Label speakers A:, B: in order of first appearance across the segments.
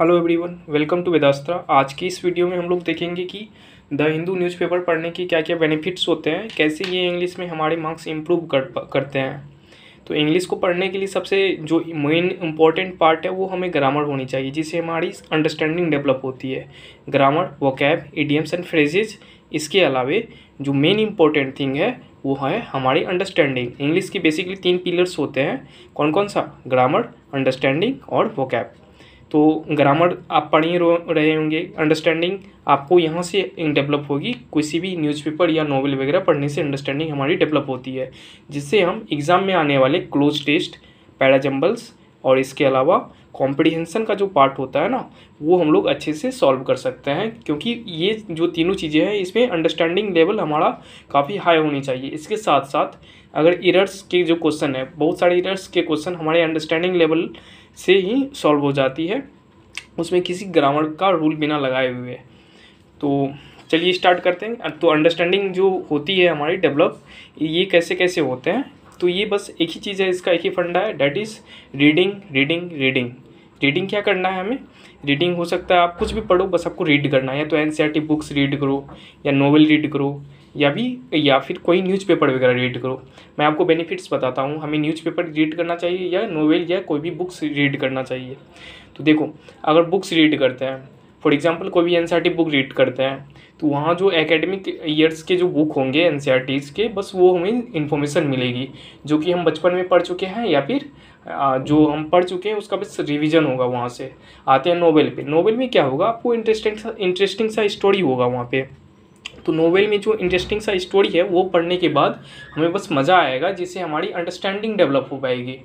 A: Hello everyone welcome to Vedastra आज की इस वीडियो में हम लोग देखेंगे कि द हिंदू न्यूज़पेपर पढ़ने के क्या क्या बेनिफिट्स होते हैं, कैसे ये इंग्लिश में हमारे मार्क्स इम्प्रूव कर, करते हैं। तो इंग्लिश को पढ़ने के लिए सबसे जो मेन इंपॉर्टेंट पार्ट है, वो हमें ग्रामर होनी चाहिए, जिससे हमारी अंडरस्टैंडिंग डेवलप होती है। Grammar vocab idioms and phrases इसके अलावे जो मेन इंपॉर्टेंट थिंग है, वो है हमारी अंडरस्टैंडिंग इंग्लिश की बेसिकली तीन पिलर्स होते हैं। कौन कौन सा? ग्रामर अंडरस्टैंडिंग और वोकैब तो ग्रामर आप पढ़ ही रहे होंगे। अंडरस्टैंडिंग आपको यहाँ से डेवलप होगी। किसी भी न्यूज़पेपर या नॉवल वगैरह पढ़ने से अंडरस्टैंडिंग हमारी डेवलप होती है। जिससे हम एग्ज़ाम में आने वाले क्लोज टेस्ट पैराजम्बल्स और इसके अलावा कॉम्प्रिहेंसन का जो पार्ट होता है ना, वो हम लोग अच्छे से सॉल्व कर सकते हैं। क्योंकि ये जो तीनों चीज़ें हैं, इसमें अंडरस्टैंडिंग लेवल हमारा काफ़ी हाई होनी चाहिए। इसके साथ साथ अगर इरर्स के जो क्वेश्चन है, बहुत सारे इरर्स के क्वेश्चन हमारे अंडरस्टैंडिंग लेवल से ही सॉल्व हो जाती है। उसमें किसी ग्रामर का रूल बिना लगाए हुए। तो चलिए स्टार्ट करते हैं। तो अंडरस्टैंडिंग जो होती है हमारी डेवलप ये कैसे कैसे होते हैं? तो ये बस एक ही चीज़ है, इसका एक ही फंडा है that is reading reading reading reading क्या करना है हमें? रीडिंग हो सकता है, आप कुछ भी पढ़ो, बस आपको रीड करना है। या तो एन बुक्स रीड करो, या नॉवल रीड करो या भी, या फिर कोई न्यूज़पेपर वगैरह रीड करो। मैं आपको बेनिफिट्स बताता हूँ। हमें न्यूज़पेपर रीड करना चाहिए या नोवेल या कोई भी बुक्स रीड करना चाहिए। तो देखो, अगर बुक्स रीड करते हैं फॉर एग्जांपल कोई भी एन बुक रीड करते हैं तो वहाँ जो एकेडमिक ईयर्स के जो बुक होंगे एन के, बस वो हमें इन्फॉर्मेशन मिलेगी, जो कि हम बचपन में पढ़ चुके हैं या फिर जो हम पढ़ चुके हैं, उसका बस रिवीजन होगा वहाँ से। आते हैं नोवेल पे। नोवेल में क्या होगा? आपको इंटरेस्टिंग सा इंटरेस्टिंग सा स्टोरी होगा वहाँ पे। तो नोवेल में जो इंटरेस्टिंग सा स्टोरी है, वो पढ़ने के बाद हमें बस मज़ा आएगा, जिससे हमारी अंडरस्टैंडिंग डेवलप हो पाएगी।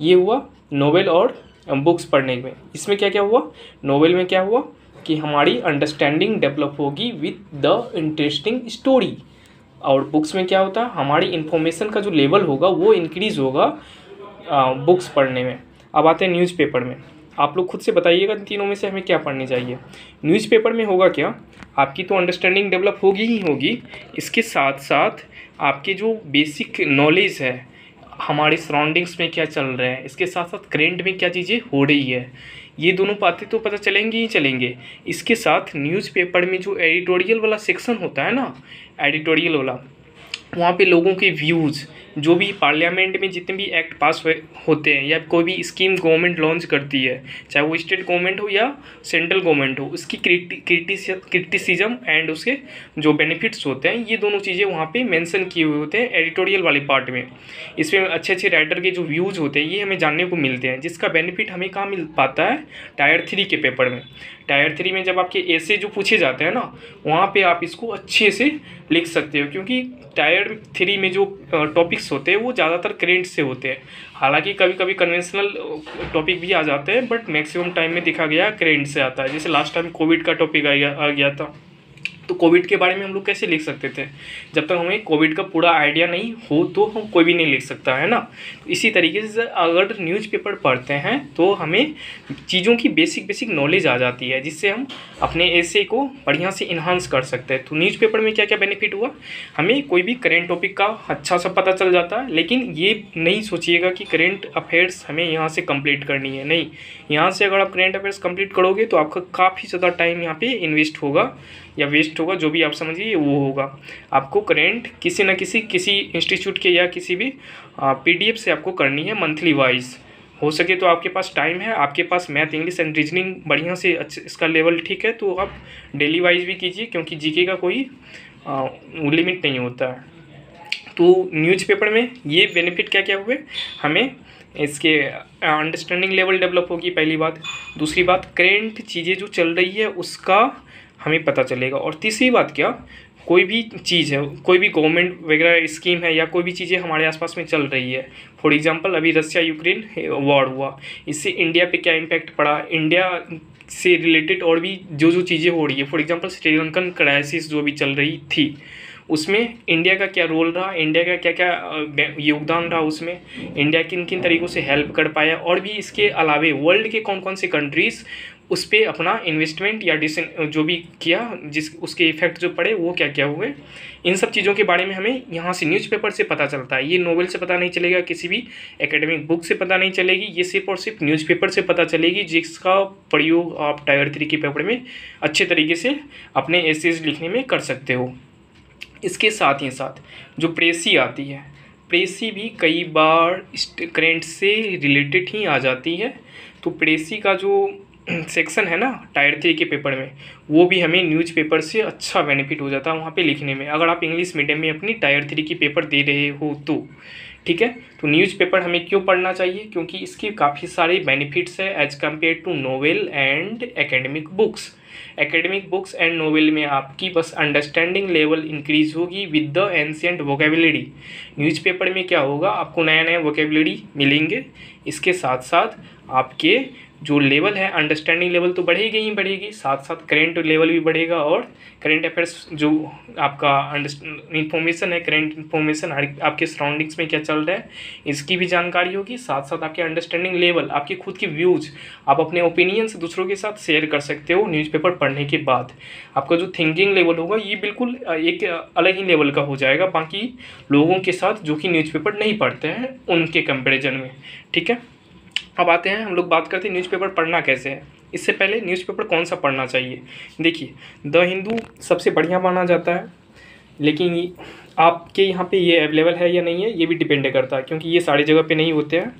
A: ये हुआ नोवेल और बुक्स पढ़ने में। इसमें क्या क्या हुआ? नोवेल में क्या हुआ? कि हमारी अंडरस्टैंडिंग डेवलप होगी विथ द इंटरेस्टिंग स्टोरी और बुक्स में क्या होता? है हमारी इन्फॉर्मेशन का जो लेवल होगा, वो इंक्रीज़ होगा बुक्स पढ़ने में। अब आते हैं न्यूज़पेपर में। आप लोग खुद से बताइएगा इन तीनों में से हमें क्या पढ़नी चाहिए। न्यूज़पेपर में होगा क्या? आपकी तो अंडरस्टैंडिंग डेवलप होगी ही होगी। इसके साथ साथ आपके जो बेसिक नॉलेज है, हमारे सराउंडिंग्स में क्या चल रहा है, इसके साथ साथ करेंट में क्या चीज़ें हो रही है, ये दोनों बातें तो पता चलेंगी ही चलेंगे। इसके साथ न्यूज़पेपर में जो एडिटोरियल वाला सेक्शन होता है ना एडिटोरियल वाला, वहाँ पे लोगों के व्यूज़ जो भी पार्लियामेंट में जितने भी एक्ट पास हुए होते हैं या कोई भी स्कीम गवर्नमेंट लॉन्च करती है, चाहे वो स्टेट गवर्नमेंट हो या सेंट्रल गवर्नमेंट हो, उसकी क्रिटिसिज्म एंड उसके जो बेनिफिट्स होते हैं, ये दोनों चीज़ें वहाँ पे मेंशन किए हुए होते हैं एडिटोरियल वाले पार्ट में। इसमें अच्छे अच्छे राइटर के जो व्यूज़ होते हैं, ये हमें जानने को मिलते हैं, जिसका बेनिफिट हमें कहाँ मिल पाता है? टायर थ्री के पेपर में। टायर थ्री में जब आपके ऐसे जो पूछे जाते हैं ना, वहाँ पे आप इसको अच्छे से लिख सकते हो, क्योंकि टायर थ्री में जो टॉपिक्स होते हैं, वो ज़्यादातर करेंट से होते हैं। हालाँकि कभी कभी कन्वेंशनल टॉपिक भी आ जाते हैं बट मैक्सिमम टाइम में देखा गया करेंट से आता है। जैसे लास्ट टाइम कोविड का टॉपिक आ गया आ गया था। तो कोविड के बारे में हम लोग कैसे लिख सकते थे? जब तक हमें कोविड का पूरा आइडिया नहीं हो तो हम कोई भी नहीं लिख सकता, है ना? तो इसी तरीके से अगर न्यूज़पेपर पढ़ते हैं तो हमें चीज़ों की बेसिक बेसिक नॉलेज आ जाती है, जिससे हम अपने ऐसे को बढ़िया से इन्हांस कर सकते हैं। तो न्यूज़पेपर में क्या क्या बेनिफिट हुआ? हमें कोई भी करेंट टॉपिक का अच्छा सा पता चल जाता है, लेकिन ये नहीं सोचिएगा कि करेंट अफेयर्स हमें यहाँ से कंप्लीट करनी है, नहीं। यहाँ से अगर आप करेंट अफेयर्स कंप्लीट करोगे तो आपका काफ़ी ज़्यादा टाइम यहाँ पे इन्वेस्ट होगा, या वेस्ट होगा, जो भी आप समझिए, वो होगा। आपको करेंट किसी न किसी किसी इंस्टीट्यूट के या किसी भी पीडीएफ से आपको करनी है मंथली वाइज हो सके तो आपके पास टाइम है, आपके पास मैथ इंग्लिश एंड रीजनिंग बढ़िया से अच्छे, इसका लेवल ठीक है तो आप डेली वाइज भी कीजिए, क्योंकि जीके का कोई लिमिट नहीं होता। है तो न्यूज़पेपर में ये बेनिफिट क्या क्या हुए? हमें इसके अंडरस्टैंडिंग लेवल डेवलप होगी पहली बात। दूसरी बात करेंट चीज़ें जो चल रही है, उसका हमें पता चलेगा। और तीसरी बात क्या, कोई भी चीज़ है, कोई भी गवर्नमेंट वगैरह स्कीम है या कोई भी चीज़ें हमारे आसपास में चल रही है। फॉर एग्जांपल अभी रशिया यूक्रेन वॉर हुआ। इससे इंडिया पे क्या इम्पैक्ट पड़ा? इंडिया से रिलेटेड और भी जो जो चीज़ें हो रही है। फॉर एग्जांपल श्रीलंकन क्राइसिस जो भी चल रही थी। उसमें इंडिया का क्या रोल रहा इंडिया का क्या क्या योगदान रहा उसमें? इंडिया किन किन तरीक़ों से हेल्प कर पाया? और भी इसके अलावे वर्ल्ड के कौन कौन से कंट्रीज़ उस पर अपना इन्वेस्टमेंट या डिस जो भी किया, जिस, उसके इफ़ेक्ट जो पड़े, वो क्या क्या हुए? इन सब चीज़ों के बारे में हमें यहाँ से न्यूज़पेपर से पता चलता है। ये नोवेल से पता नहीं चलेगा, किसी भी एकेडमिक बुक से पता नहीं चलेगी, ये सिर्फ़ और सिर्फ़ न्यूज़पेपर से पता चलेगी, जिसका प्रयोग आप टायर थ्री के पेपर में अच्छे तरीके से अपने एसेज लिखने में कर सकते हो। इसके साथ ही साथ जो प्रेसी आती है, प्रेसी भी कई बार करेंट से रिलेटेड ही आ जाती है। तो प्रेसी का जो सेक्शन है ना टायर थ्री के पेपर में, वो भी हमें न्यूज़ पेपर से अच्छा बेनिफिट हो जाता है वहाँ पे लिखने में। अगर आप इंग्लिश मीडियम में अपनी टायर थ्री की पेपर दे रहे हो तो ठीक है? तो न्यूज़ पेपर हमें क्यों पढ़ना चाहिए? क्योंकि इसके काफ़ी सारे बेनिफिट्स है as compare to novel and academic books academic books and novel में आपकी बस अंडरस्टैंडिंग लेवल इंक्रीज होगी with the ancient vocabulary newspaper में क्या होगा? आपको नया नया वोकेबलरी मिलेंगे। इसके साथ साथ आपके जो लेवल है अंडरस्टैंडिंग लेवल तो बढ़ेगी ही बढ़ेगी साथ साथ करेंट लेवल भी बढ़ेगा और करेंट अफेयर्स जो आपका इंफॉर्मेशन है करेंट इन्फॉर्मेशन आपके सराउंडिंग्स में क्या चल रहा है, इसकी भी जानकारी होगी साथ साथ आपके अंडरस्टैंडिंग लेवल आपके खुद के व्यूज़ आप अपने ओपिनियंस दूसरों के साथ शेयर कर सकते हो न्यूज़पेपर पढ़ने के बाद। आपका जो थिंकिंग लेवल होगा, ये बिल्कुल एक अलग ही लेवल का हो जाएगा, बाकी लोगों के साथ जो कि न्यूज़पेपर नहीं पढ़ते हैं, उनके कंपेरिजन में, ठीक है? अब आते हैं, हम लोग बात करते हैं न्यूज़पेपर पढ़ना कैसे है। इससे पहले न्यूज़पेपर कौन सा पढ़ना चाहिए? देखिए, द हिंदू सबसे बढ़िया माना जाता है, लेकिन आपके यहाँ पे ये अवेलेबल है या नहीं है, ये भी डिपेंड करता है, क्योंकि ये सारी जगह पे नहीं होते हैं।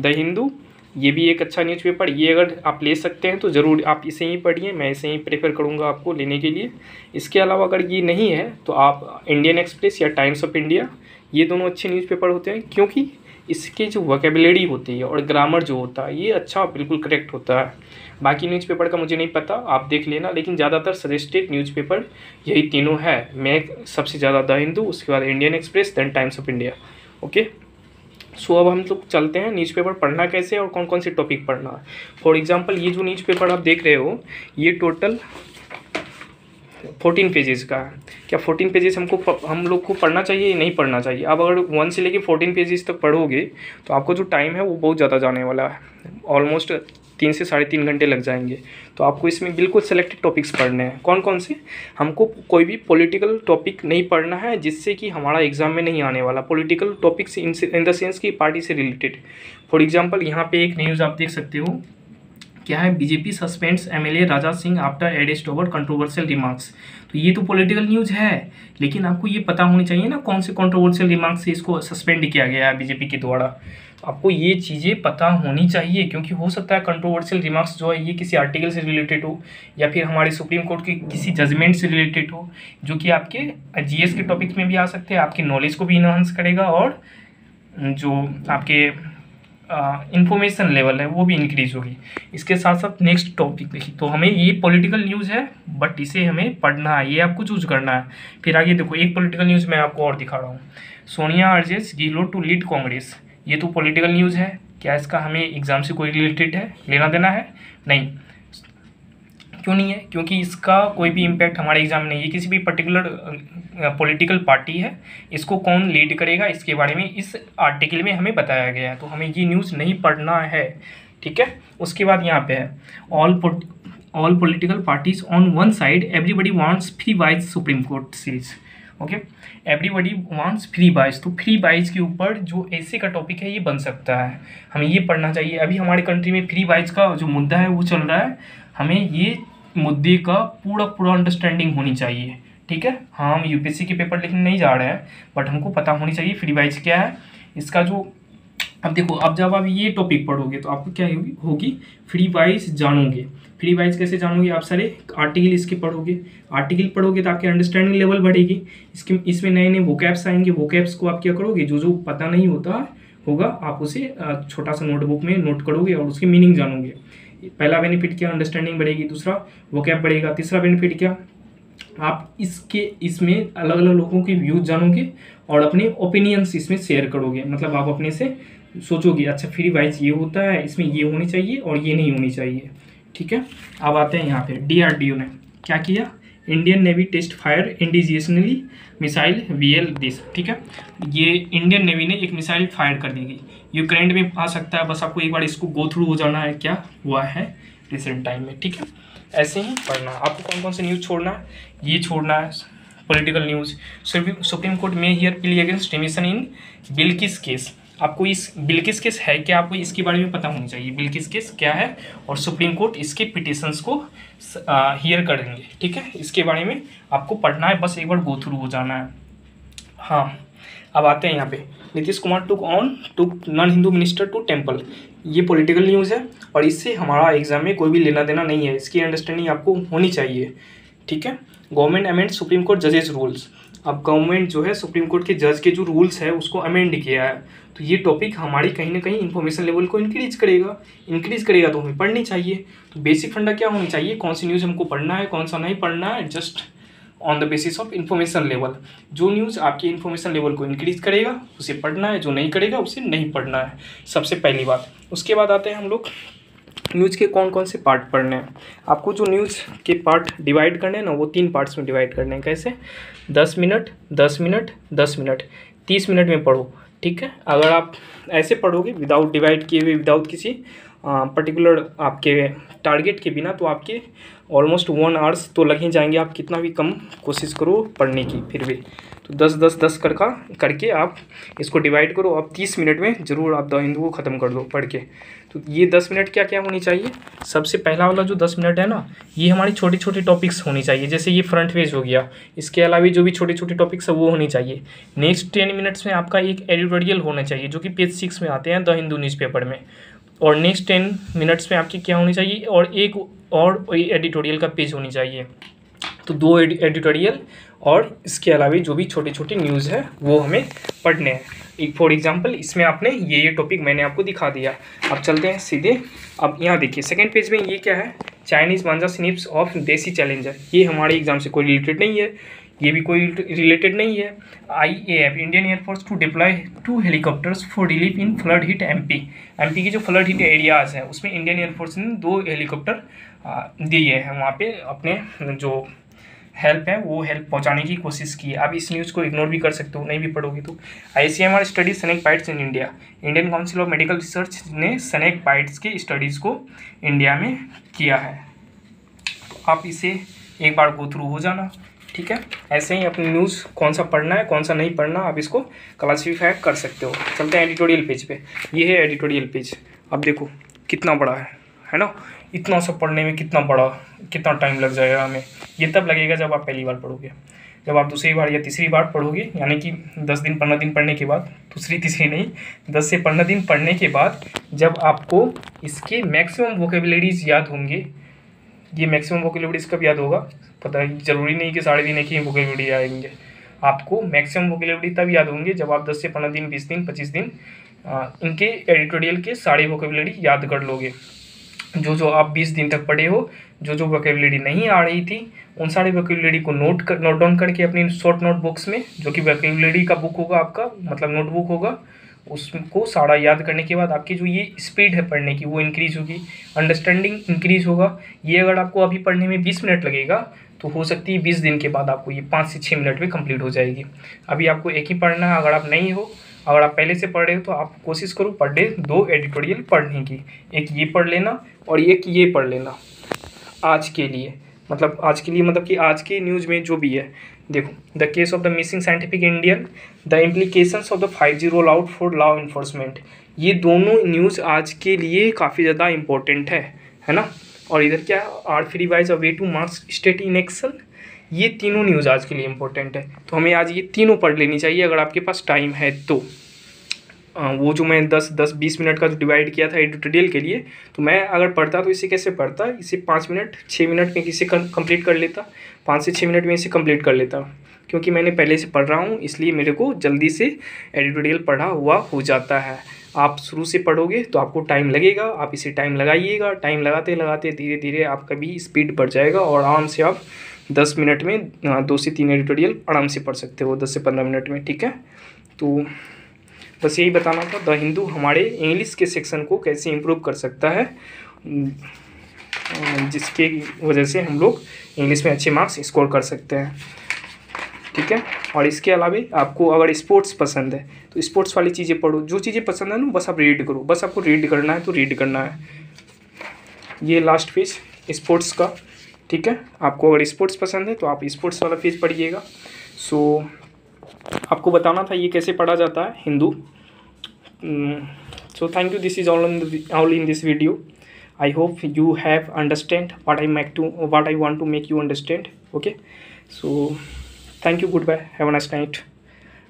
A: द हिंदू, ये भी एक अच्छा न्यूज़पेपर ये अगर आप ले सकते हैं तो ज़रूर आप इसे ही पढ़िए, मैं इसे ही प्रेफर करूँगा आपको लेने के लिए। इसके अलावा अगर ये नहीं है तो आप इंडियन एक्सप्रेस या टाइम्स ऑफ़ इंडिया ये दोनों अच्छे न्यूज़पेपर होते हैं, क्योंकि इसकी जो वोकेबलरी होती है और ग्रामर जो होता है, ये अच्छा बिल्कुल करेक्ट होता है। बाकी न्यूज़पेपर का मुझे नहीं पता, आप देख लेना, लेकिन ज़्यादातर सजेस्टेड न्यूज़पेपर यही तीनों है। मैं सबसे ज़्यादा द हिंदू, उसके बाद Indian Express then Times of India okay so अब हम लोग चलते हैं न्यूज़पेपर पढ़ना कैसे और कौन कौन से टॉपिक पढ़ना। फॉर एग्जांपल ये जो न्यूज़पेपर आप देख रहे हो, ये टोटल फोर्टीन पेजेस का। है क्या फोर्टीन पेजेस हमको हम लोग को पढ़ना चाहिए या नहीं पढ़ना चाहिए? आप अगर वन से लेके फोर्टीन पेजेस तक पढ़ोगे तो आपको जो टाइम है वो बहुत ज़्यादा जाने वाला है। ऑलमोस्ट तीन से साढ़े तीन घंटे लग जाएँगे। तो आपको इसमें बिल्कुल सेलेक्टेड टॉपिक्स पढ़ने हैं। कौन कौन से? हमको कोई भी पॉलिटिकल टॉपिक नहीं पढ़ना है, जिससे कि हमारा एग्ज़ाम में नहीं आने वाला। Political topics in the sense की पार्टी से रिलेटेड फॉर एग्जांपल यहाँ पे एक न्यूज़ आप देख सकते हो। क्या है? BJP suspends MLA Raja Singh after arrest over controversial remarks तो ये तो पॉलिटिकल न्यूज़ है, लेकिन आपको ये पता होनी चाहिए ना कौन से कंट्रोवर्शियल रिमार्क्स से इसको सस्पेंड किया गया है बीजेपी के द्वारा। तो आपको ये चीज़ें पता होनी चाहिए, क्योंकि हो सकता है कंट्रोवर्शियल रिमार्क्स जो है ये किसी आर्टिकल से रिलेटेड हो, या फिर हमारे सुप्रीम कोर्ट के किसी जजमेंट से रिलेटेड हो, जो कि आपके जीएस के टॉपिक्स में भी आ सकते हैं, आपके नॉलेज को भी इन्हांस करेगा और जो आपके इंफॉर्मेशन लेवल है, वो भी इंक्रीज होगी। इसके साथ साथ नेक्स्ट टॉपिक देखिए तो हमें ये पॉलिटिकल न्यूज़ है बट इसे हमें पढ़ना है, ये आपको चूज़ करना है। फिर आगे देखो, एक पॉलिटिकल न्यूज़ मैं आपको और दिखा रहा हूँ। सोनिया अर्जेस गिलो टू लीड कांग्रेस ये तो पॉलिटिकल न्यूज़ है, क्या इसका हमें एग्ज़ाम से कोई रिलेटेड है? लेना देना है? नहीं। क्यों नहीं है? क्योंकि इसका कोई भी इम्पैक्ट हमारे एग्ज़ाम में नहीं है। किसी भी पर्टिकुलर पॉलिटिकल पार्टी है। इसको कौन लीड करेगा? इसके बारे में इस आर्टिकल में हमें बताया गया है। तो हमें ये न्यूज़ नहीं पढ़ना है। ठीक है? उसके बाद यहाँ पे है। All all political parties on one side everybody wants freebies Supreme Court series okay everybody wants freebies तो फ्री बाइज के ऊपर जो ऐसे का टॉपिक है, ये बन सकता है। हमें ये पढ़ना चाहिए। अभी हमारे कंट्री में फ्री बाइज का जो मुद्दा है, वो चल रहा है। हमें ये मुद्दे का पूरा पूरा अंडरस्टैंडिंग होनी चाहिए। ठीक है? हाँ हम यूपीएससी के पेपर लिखने नहीं जा रहे हैं बट हमको पता होनी चाहिए फ्री वाइज क्या है। इसका जो, अब देखो, अब जब आप ये टॉपिक पढ़ोगे तो आपको क्या होगी फ्री वाइज जानोगे। फ्री वाइज कैसे जानोगे? आप सारे आर्टिकल इसके पढ़ोगे। आर्टिकल पढ़ोगे तो आपकी अंडरस्टैंडिंग लेवल बढ़ेगी। इसके, इसमें नए नए वोकैप्स आएँगे। वोकैप्स को आप क्या करोगे? जो जो पता नहीं होता होगा, आप उसे छोटा सा नोटबुक में नोट करोगे और उसकी मीनिंग जानोगे। पहला बेनिफिट क्या अंडरस्टैंडिंग बढ़ेगी, दूसरा, वो कैप बढ़ेगा, तीसरा बेनिफिट क्या? आप इसके, इसमें अलग अलग लोगों के व्यूज़ जानोगे और अपने ओपिनियंस इसमें शेयर करोगे। मतलब आप अपने से सोचोगे अच्छा फ्री वाइज ये होता है, इसमें ये होनी चाहिए और ये नहीं होनी चाहिए। ठीक है? अब आते हैं यहाँ पे डीआरडीओ ने। क्या किया? Indian Navy test fire indigenously missile V L this ठीक है? ये इंडियन नेवी ने एक मिसाइल फायर कर दी गई यूक्रेन में आ सकता है, बस आपको एक बार इसको गो थ्रू हो जाना है, क्या हुआ है रिसेंट टाइम में, ठीक है? ऐसे ही पढ़ना आपको कौन कौन से न्यूज़ छोड़ना है? ये छोड़ना है पॉलिटिकल न्यूज़ सुप्रीम कोर्ट में hear plea against remission in Bilkis case आपको इस बिल्किस केस है, क्या आपको इसके बारे में पता होनी चाहिए? बिल्किस केस क्या है? और सुप्रीम कोर्ट इसके पिटिशंस को हियर कर देंगे ठीक है? इसके बारे में आपको पढ़ना है, बस एक बार गो थ्रू हो जाना है। हाँ अब आते हैं यहाँ पे। Nitish Kumar took on two non Hindu minister to temple ये पॉलिटिकल न्यूज़ है, और इससे हमारा एग्ज़ाम में कोई भी लेना देना नहीं है। इसकी अंडरस्टैंडिंग आपको होनी चाहिए, ठीक है? गवर्नमेंट अमेंड सुप्रीम कोर्ट जजेज रूल्स अब गवर्नमेंट जो है सुप्रीम कोर्ट के जज के जो रूल्स है, उसको अमेंड किया है। तो ये टॉपिक हमारी कहीं ना कहीं इन्फॉर्मेशन लेवल को इंक्रीज करेगा। इंक्रीज करेगा तो हमें पढ़नी चाहिए। तो बेसिक फंडा क्या होनी चाहिए? कौन सी न्यूज़ हमको पढ़ना है, कौन सा नहीं पढ़ना है? Just on the basis of information level जो न्यूज़ आपके इन्फॉर्मेशन लेवल को इंक्रीज करेगा, उसे पढ़ना है। जो नहीं करेगा, उसे नहीं पढ़ना है। सबसे पहली बात। उसके बाद आते हैं हम लोग न्यूज़ के कौन कौन से पार्ट पढ़ने हैं। आपको जो न्यूज़ के पार्ट डिवाइड करने हैं ना, वो तीन पार्ट्स में डिवाइड करने हैं। कैसे? दस मिनट दस मिनट दस मिनट, तीस मिनट में पढ़ो, ठीक है? अगर आप ऐसे पढ़ोगे विदाउट डिवाइड किए हुए विदाउट किसी पर्टिकुलर आपके टारगेट के बिना तो आपके ऑलमोस्ट वन आवर्स तो लग ही जाएँगे। आप कितना भी कम कोशिश करो पढ़ने की, फिर भी। तो दस दस दस कर का, करके आप इसको डिवाइड करो। आप तीस मिनट में ज़रूर आप द हिंदू को ख़त्म कर दो पढ़ के। तो ये दस मिनट क्या क्या होनी चाहिए? सबसे पहला वाला जो दस मिनट है ना, ये हमारी छोटी छोटी टॉपिक्स होनी चाहिए। जैसे ये फ्रंट पेज हो गया, इसके अलावा जो भी छोटे छोटे टॉपिक्स है, वो होनी चाहिए। नेक्स्ट टेन मिनट्स में आपका एक एडिटोरियल होना चाहिए, जो कि पेज सिक्स में आते हैं, द हिंदू न्यूज़पेपर में। और नेक्स्ट टेन मिनट्स में आपकी क्या होनी चाहिए? और एक और एडिटोरियल का पेज होनी चाहिए। तो दो एडिटोरियल और इसके अलावा जो भी छोटे छोटे न्यूज़ है, वो हमें पढ़ने हैं। एक फॉर एग्जांपल इसमें आपने ये ये टॉपिक मैंने आपको दिखा दिया। अब चलते हैं सीधे। अब यहाँ देखिए सेकंड पेज में ये क्या है? Chinese manjha snips off desi challenger ये हमारे एग्ज़ाम से कोई रिलेटेड नहीं है। ये भी कोई रिलेटेड नहीं है। I A F Indian Air Force to deploy two helicopters for relief in flood hit MP MP की जो फ्लड हिट एरियाज़ हैं, उसमें इंडियन एयरफोर्स ने दो हेलीकॉप्टर दिए हैं वहाँ पे अपने जो हेल्प है, वो हेल्प पहुँचाने की कोशिश की है। आप इस न्यूज़ को इग्नोर भी कर सकते हो, नहीं भी पढ़ोगे तो। I C M R study snake bites in India Indian Council of Medical Research ने सनेक बाइट्स की स्टडीज़ को इंडिया में किया है। आप इसे एक बार गो थ्रू हो जाना। ठीक है? ऐसे ही अपनी न्यूज़ कौन सा पढ़ना है, कौन सा नहीं पढ़ना, आप इसको क्लासीफाई कर सकते हो। चलते हैं एडिटोरियल पेज पे। ये है एडिटोरियल पेज अब देखो, कितना बड़ा है है ना? इतना सब पढ़ने में कितना बड़ा, कितना टाइम लग जाएगा हमें। ये तब लगेगा जब आप पहली बार पढ़ोगे। जब आप दूसरी बार या तीसरी बार पढ़ोगे, यानी कि दस दिन, पंद्रह दिन पढ़ने के बाद, दूसरी, तीसरी नहीं, दस से पंद्रह दिन पढ़ने के बाद जब आपको इसके मैक्सिमम वोकेबलरीज याद होंगे, ये मैक्सिमम वोकेबलरीज कब याद होगा? पता ज़रूरी नहीं कि साढ़े दिन एक ही वोकेबलरी आएँगे आपको मैक्सिमम वोकेबलरी तब याद होंगे जब आप दस से पंद्रह दिन, बीस दिन, पच्चीस दिन इनके एडिटोरियल के सारे वोकेबलरी याद कर लोगे। जो जो आप बीस दिन तक पढ़े हो, जो जो वोकेबलरी नहीं आ रही थी, उन सारे वोकेबलरी को नोट कर नोट डाउन करके अपनी शॉर्ट नोट बुक्स में, जो कि वोकेबलरी का बुक होगा आपका मतलब नोटबुक होगा, उसको सारा याद करने के बाद आपकी जो ये स्पीड है पढ़ने की, वो इंक्रीज होगी। अंडरस्टैंडिंग इंक्रीज होगा। ये अगर आपको अभी पढ़ने में बीस मिनट लगेगा तो हो सकती है बीस दिन के बाद आपको ये पाँच से छः मिनट में कंप्लीट हो जाएगी। अभी आपको एक ही पढ़ना है, अगर आप नहीं हो, अगर आप पहले से पढ़ रहे हो तो आप कोशिश करो पर डे दो एडिटोरियल पढ़ने की। एक ये पढ़ लेना और एक ये पढ़ लेना। आज के लिए। मतलब आज के लिए मतलब कि आज के न्यूज़ में जो भी है। देखो the case of the missing scientific Indian the implications of the five G roll out for law enforcement ये दोनों न्यूज़ आज के लिए काफ़ी ज़्यादा इंपॉर्टेंट है है ना? और इधर क्या are freebies a way to marks state in excel ये तीनों न्यूज़ आज के लिए इम्पोर्टेंट है। तो हमें आज ये तीनों पढ़ लेनी चाहिए, अगर आपके पास टाइम है तो। वो जो मैं दस दस, बीस मिनट का जो डिवाइड किया था एडिटोरियल के लिए तो मैं अगर पढ़ता तो इसे कैसे पढ़ता? इसे पाँच मिनट छः मिनट में किसे कंप्लीट कर लेता। पाँच से छः मिनट में इसे कंप्लीट कर लेता। क्योंकि मैंने पहले से पढ़ रहा हूँ, इसलिए मेरे को जल्दी से एडिटोरियल पढ़ा हुआ हो जाता है। आप शुरू से पढ़ोगे तो आपको टाइम लगेगा। आप इसे टाइम लगाइएगा। टाइम लगाते लगाते धीरे धीरे आपका भी स्पीड बढ़ जाएगा और आराम से आप दस मिनट में दो से तीन एडिटोरियल आराम से पढ़ सकते हो, दस से पंद्रह मिनट में, ठीक है? तो बस यही बताना था, द हिंदू हमारे इंग्लिश के सेक्शन को कैसे इम्प्रूव कर सकता है जिसके वजह से हम लोग इंग्लिश में अच्छे मार्क्स स्कोर कर सकते हैं। ठीक है? और इसके अलावा आपको अगर स्पोर्ट्स पसंद है तो स्पोर्ट्स वाली चीज़ें पढ़ो। जो चीज़ें पसंद है ना, बस आप रीड करो। बस आपको रीड करना है तो रीड करना है। ये लास्ट पेज स्पोर्ट्स का, ठीक है? आपको अगर स्पोर्ट्स पसंद है तो आप स्पोर्ट्स वाला पेज पढ़िएगा। सो आपको बताना था ये कैसे पढ़ा जाता है, Hindu. So thank you this is all all in this video I hope you have understand what I make to what I want to make you understand okay so thank you goodbye have nice night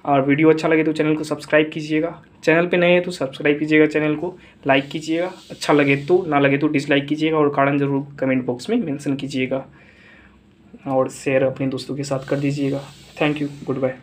A: और video अच्छा लगे तो channel को subscribe कीजिएगा। Channel पे नए हैं तो सब्सक्राइब कीजिएगा चैनल को लाइक कीजिएगा। अच्छा लगे तो ना लगे तो डिसलाइक कीजिएगा और कारण ज़रूर कमेंट बॉक्स में मेंशन कीजिएगा। और शेयर अपने दोस्तों के साथ कर दीजिएगा। Thank you good bye